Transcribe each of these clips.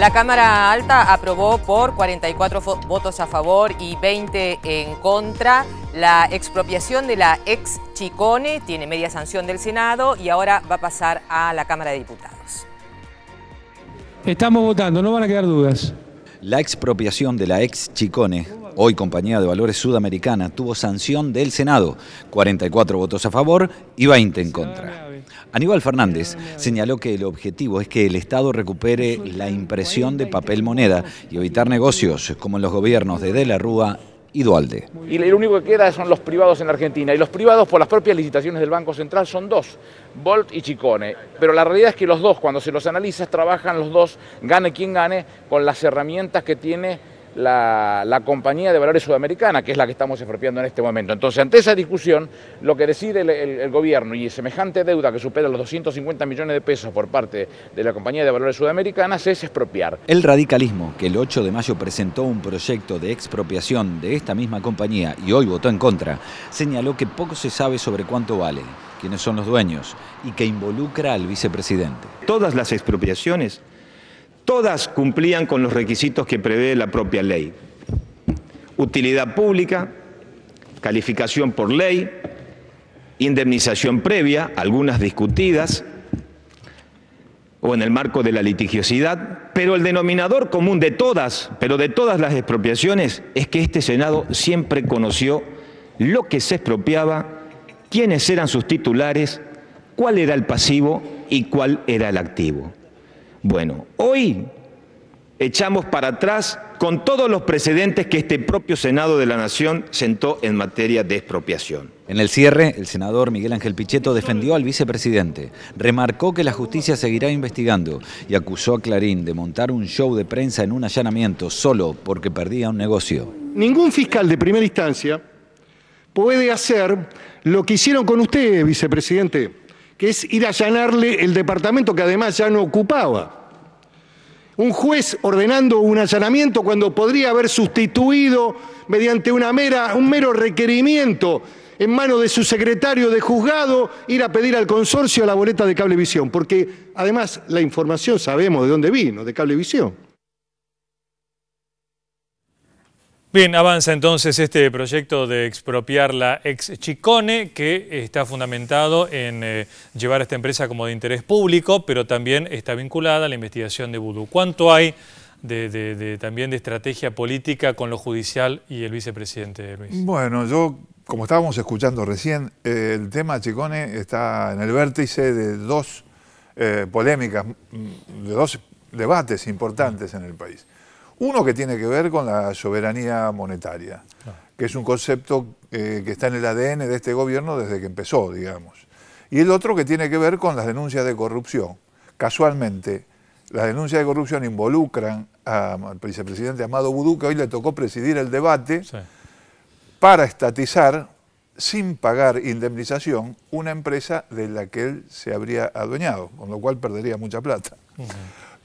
La Cámara Alta aprobó por 44 votos a favor y 20 en contra la expropiación de la ex Chicone, tiene media sanción del Senado y ahora va a pasar a la Cámara de Diputados. Estamos votando, no van a quedar dudas. La expropiación de la ex Chicone, hoy compañía de valores sudamericana, tuvo sanción del Senado, 44 votos a favor y 20 en contra. Aníbal Fernández señaló que el objetivo es que el Estado recupere la impresión de papel moneda y evitar negocios como en los gobiernos de De la Rúa y Dualde. Y lo único que queda son los privados en la Argentina. Y los privados, por las propias licitaciones del Banco Central, son dos, Volt y Chicone. Pero la realidad es que los dos, cuando se los analizas, trabajan los dos, gane quien gane, con las herramientas que tiene la, compañía de valores sudamericana, que es la que estamos expropiando en este momento. Entonces, ante esa discusión, lo que decide el, gobierno y semejante deuda que supera los 250 millones de pesos por parte de la compañía de valores sudamericanas es expropiar. El radicalismo, que el 8 de mayo presentó un proyecto de expropiación de esta misma compañía y hoy votó en contra, señaló que poco se sabe sobre cuánto vale, quiénes son los dueños y que involucra al vicepresidente. Todas las expropiaciones Todas cumplían con los requisitos que prevé la propia ley. Utilidad pública, calificación por ley, indemnización previa, algunas discutidas, o en el marco de la litigiosidad, pero el denominador común de todas, pero de todas las expropiaciones, es que este Senado siempre conoció lo que se expropiaba, quiénes eran sus titulares, cuál era el pasivo y cuál era el activo. Bueno, hoy echamos para atrás con todos los precedentes que este propio Senado de la Nación sentó en materia de expropiación. En el cierre, el senador Miguel Ángel Pichetto defendió al vicepresidente, remarcó que la justicia seguirá investigando y acusó a Clarín de montar un show de prensa en un allanamiento solo porque perdía un negocio. Ningún fiscal de primera instancia puede hacer lo que hicieron con usted, vicepresidente que es ir a allanarle el departamento que además ya no ocupaba. Un juez ordenando un allanamiento cuando podría haber sustituido mediante una mera, un mero requerimiento en manos de su secretario de juzgado ir a pedir al consorcio la boleta de cablevisión, porque además la información sabemos de dónde vino, de cablevisión. Bien, avanza entonces este proyecto de expropiar la ex Chicone, que está fundamentado en eh, llevar a esta empresa como de interés público, pero también está vinculada a la investigación de Vudú. ¿Cuánto hay de, también de estrategia política con lo judicial y el vicepresidente Luis? Bueno, yo, como estábamos escuchando recién, eh, el tema Chicone está en el vértice de dos eh, polémicas, mm, de dos debates importantes en el país. Uno que tiene que ver con la soberanía monetaria, que es un concepto eh, que está en el ADN de este gobierno desde que empezó, digamos. Y el otro que tiene que ver con las denuncias de corrupción. Casualmente, las denuncias de corrupción involucran al vicepresidente Amado Budú, que hoy le tocó presidir el debate, para estatizar, sin pagar indemnización, una empresa de la que él se habría adueñado, con lo cual perdería mucha plata.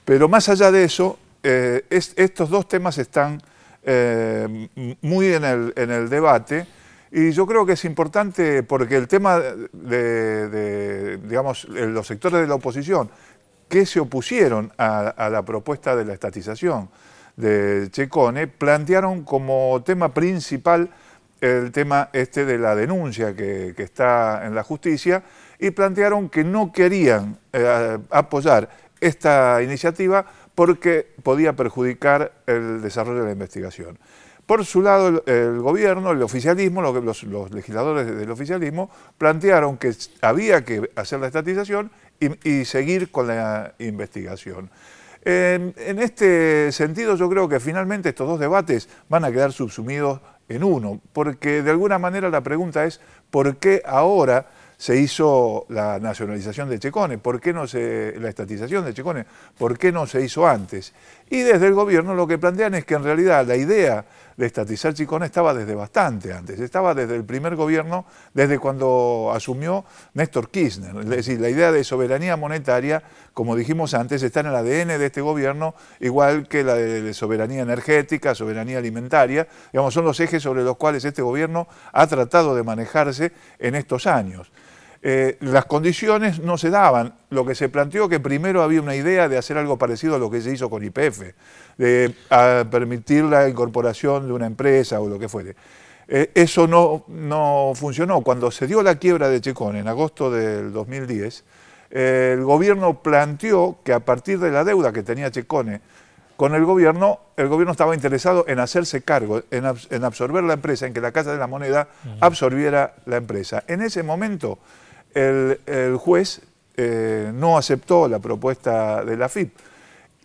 Pero más allá de eso, eh, estos dos temas están eh, muy en el, debate y yo creo que es importante porque el tema de, digamos, los sectores de la oposición que se opusieron a, la propuesta de la estatización de Checone plantearon como tema principal el tema este de la denuncia que, está en la justicia y plantearon que no querían eh, apoyar esta iniciativa porque podía perjudicar el desarrollo de la investigación. Por su lado, el, gobierno, el oficialismo, los, legisladores del oficialismo plantearon que había que hacer la estatización y, seguir con la investigación. En, en, este sentido, yo creo que finalmente estos dos debates van a quedar subsumidos en uno, porque de alguna manera la pregunta es ¿por qué ahora se hizo la nacionalización de Checone, ¿por qué no se, la estatización de Checone? ¿Por qué no se hizo antes? Y desde el gobierno lo que plantean es que en realidad la idea de estatizar Chicone estaba desde bastante antes, estaba desde el primer gobierno, desde cuando asumió Néstor Kirchner. Es decir, la idea de soberanía monetaria, como dijimos antes, está en el ADN de este gobierno, igual que la de soberanía energética, soberanía alimentaria, digamos, son los ejes sobre los cuales este gobierno ha tratado de manejarse en estos años. Eh, las condiciones no se daban. Lo que se planteó que primero había una idea de hacer algo parecido a lo que se hizo con IPF, de permitir la incorporación de una empresa o lo que fuere. Eh, eso no, no, funcionó. Cuando se dio la quiebra de Checón en agosto del 2010, el gobierno planteó que a partir de la deuda que tenía Checone con el gobierno, el gobierno estaba interesado en hacerse cargo, en, absorber la empresa, en que la Casa de la Moneda absorbiera la empresa. En ese momento, el, juez eh, no aceptó la propuesta de la FIP.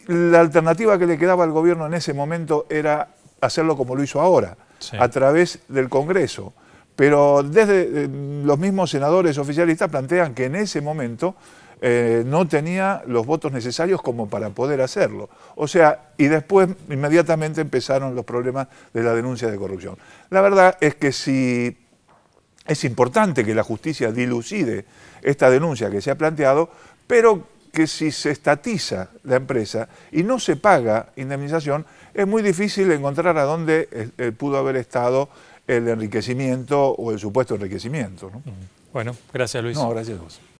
La alternativa que le quedaba al gobierno en ese momento era hacerlo como lo hizo ahora, a través del Congreso. Pero desde eh, los mismos senadores oficialistas plantean que en ese momento eh, no tenía los votos necesarios como para poder hacerlo. O sea, y después inmediatamente empezaron los problemas de la denuncia de corrupción. La verdad es que si es importante que la justicia dilucide esta denuncia que se ha planteado, pero que si se estatiza la empresa y no se paga indemnización, es muy difícil encontrar a dónde eh, eh, pudo haber estado el enriquecimiento o el supuesto enriquecimiento. Bueno, gracias Luis. No, gracias a vos.